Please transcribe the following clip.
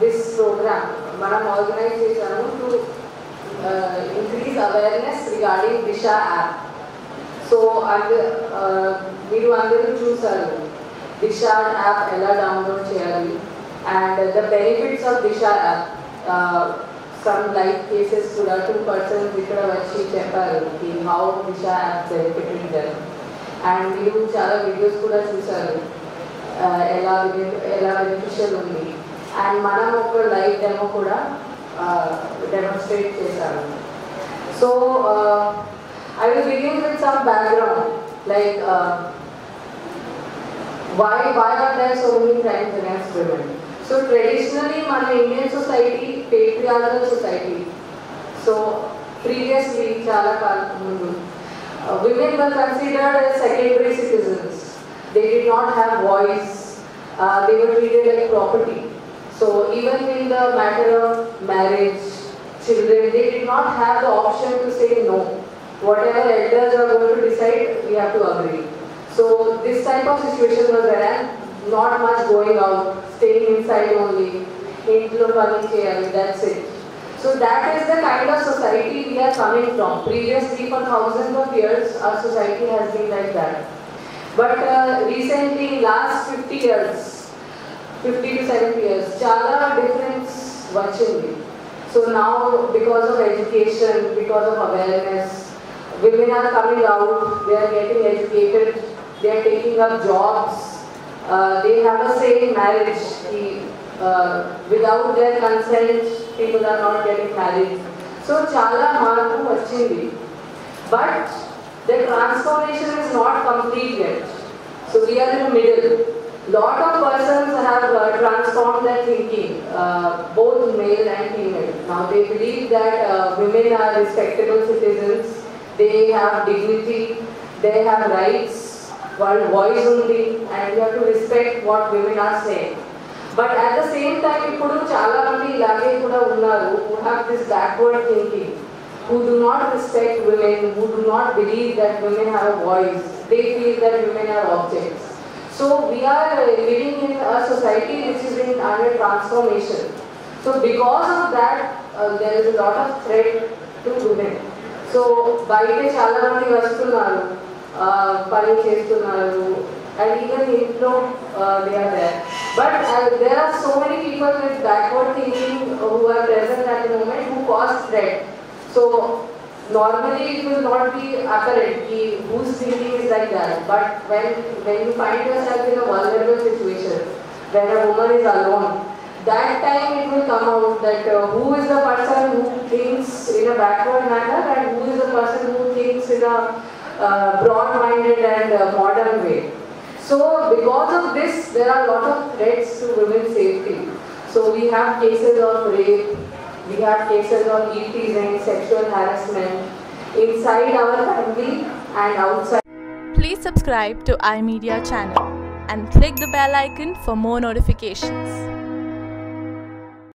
This programme మనం organise చేశాము to increase awareness regarding Disha app so and మీరు అందరూ చూసారు దిశ యాప్ ఎలా డౌన్లోడ్ చేయాలి and the benefits of Disha app some life cases కూడా టూ పర్సన్స్ ఇక్కడ వచ్చి చెప్పారు కి how Disha app benefited them and మీరు చాలా వీడియోస్ కూడా చూసారు uh, ఎలా ఎలా బెనిఫిషియల్ ఉంది అండ్ మనం ఒక లైవ్ డెమో కూడా డెమాన్స్ట్రేట్ చేశారు so I will begin with some background like why why are there so many crimes against women so traditionally మన Indian society patriarchy society so previously చాలా కాలం ముందు women were considered as secondary citizens. They did not have. Uh, they were treated like property. So even in the matter of marriage, children, they did not have the option to say no. Whatever elders are going to decide, we have to agree. So this type of situation was there not much going out, staying inside only, that's it. So that is the kind of society we are coming from. Previously for thousands of years, our society has been like that. But uh, recently, last 50 years, 50 to 70 years, chala difference vachingi. So now, because of education, because of awareness, women are coming out, they are getting educated, they are taking up jobs, uh, they have a say in marriage. He, uh, without their consent, people are not getting married. So, chala marku vachindi. But the transformation is not complete yet. So we are in the middle. Lot of persons have uh, transformed their thinking, uh, both male and female. Now they believe that uh, women are respectable citizens, they have dignity, they have rights, one voice only, and you have to respect what women are saying. But at the same time, ఇప్పుడు చాలా మంది ఇలాగే కూడా ఉన్నారు who have this backward thinking, who do not respect women, who do not believe that women have a voice. They feel that women are objects. So we are uh, living in a society which is in under transformation. So because of that, uh, there is a lot of threat to women. So బయట చాలా మంది వస్తున్నారు ఆ, పని చేస్తున్నారు and even ఇంట్లో they are there but there are so many people with backward thinking who are present at the moment who cos threat So normally it will not be apparent ki whose thinking is like that but when when you find yourself in a vulnerable situation when a woman is alone that time it will come out that uh, who is the person who thinks in a backward manner and who is the person who thinks in a uh, broad-minded and uh, modern way. So because of this, there are a lot of threats to women's safety. So we have cases of rape, we have cases of teasing, sexual harassment inside our family and outside. Please subscribe to iMedia channel and click the bell icon for more notifications.